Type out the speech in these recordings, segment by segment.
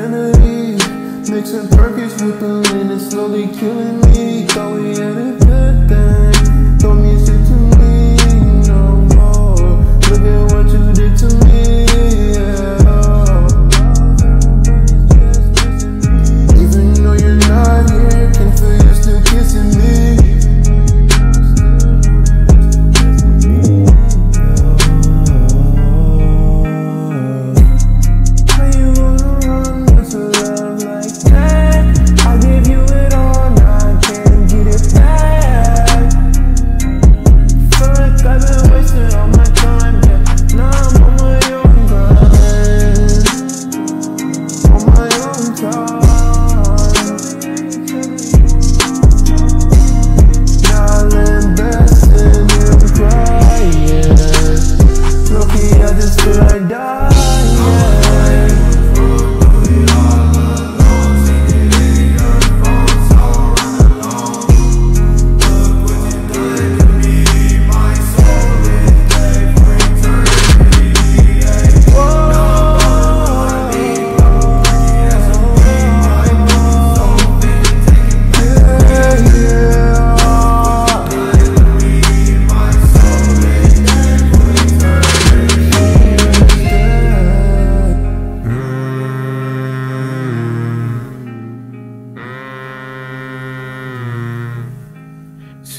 remedy Mixing burpees with the lean and slowly killing me. Thought we had a good thing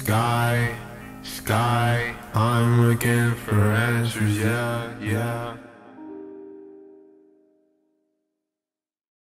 sky, sky. I'm looking for answers, yeah, yeah.